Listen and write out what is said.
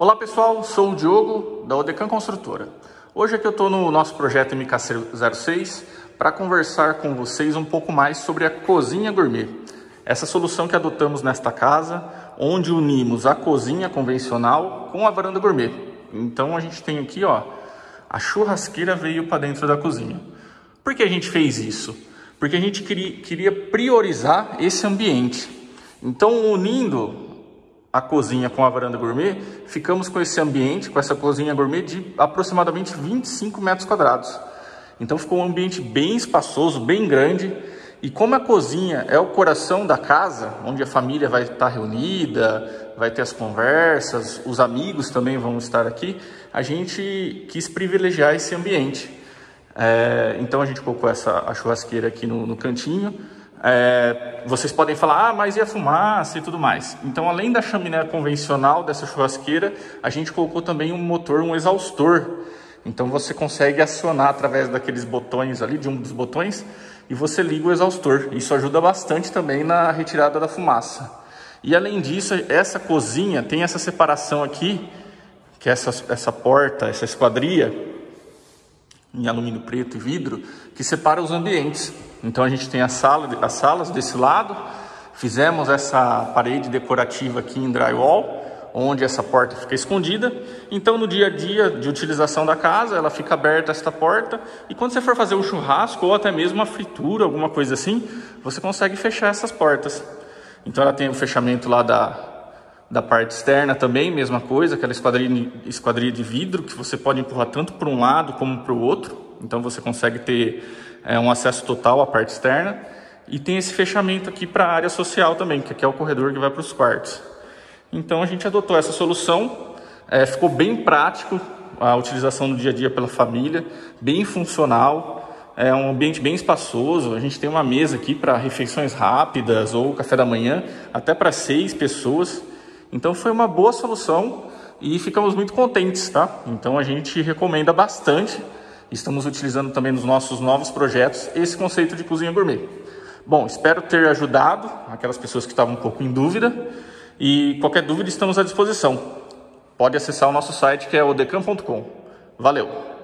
Olá pessoal, sou o Diogo da Odecan Construtora. Hoje aqui eu estou no nosso projeto MK06 para conversar com vocês um pouco mais sobre a cozinha gourmet. Essa solução que adotamos nesta casa, onde unimos a cozinha convencional com a varanda gourmet. Então a gente tem aqui, ó, a churrasqueira veio para dentro da cozinha. Por que a gente fez isso? Porque a gente queria, priorizar esse ambiente. Então, unindo a cozinha com a varanda gourmet, ficamos com esse ambiente, com essa cozinha gourmet de aproximadamente 25 metros quadrados. Então ficou um ambiente bem espaçoso, bem grande. E como a cozinha é o coração da casa, onde a família vai estar reunida, vai ter as conversas, os amigos também vão estar aqui, a gente quis privilegiar esse ambiente. É, então a gente colocou essa a churrasqueira aqui no, no cantinho. É, vocês podem falar, ah, mas e a fumaça e tudo mais. Então, além da chaminé convencional dessa churrasqueira, a gente colocou também um motor, um exaustor. Então, você consegue acionar através daqueles botões ali, de um dos botões, e você liga o exaustor. Isso ajuda bastante também na retirada da fumaça. E além disso, essa cozinha tem essa separação aqui, que é essa, essa porta, essa esquadria, em alumínio preto e vidro, que separa os ambientes. Então a gente tem a sala, as salas desse lado, fizemos essa parede decorativa aqui em drywall, onde essa porta fica escondida. Então no dia a dia de utilização da casa, ela fica aberta esta porta, e quando você for fazer um churrasco ou até mesmo uma fritura, alguma coisa assim, você consegue fechar essas portas. Então ela tem o fechamento lá da, da parte externa também, mesma coisa, aquela esquadrilha, esquadrilha de vidro que você pode empurrar tanto para um lado como para o outro. Então você consegue ter é, um acesso total à parte externa. E tem esse fechamento aqui para a área social também, que aqui é o corredor que vai para os quartos. Então a gente adotou essa solução, é, ficou bem prático a utilização no dia a dia pela família, bem funcional, é um ambiente bem espaçoso. A gente tem uma mesa aqui para refeições rápidas ou café da manhã, até para seis pessoas. Então foi uma boa solução e ficamos muito contentes, tá? Então a gente recomenda bastante. Estamos utilizando também nos nossos novos projetos esse conceito de cozinha gourmet. Bom, espero ter ajudado aquelas pessoas que estavam um pouco em dúvida e qualquer dúvida estamos à disposição. Pode acessar o nosso site que é odecam.com. Valeu!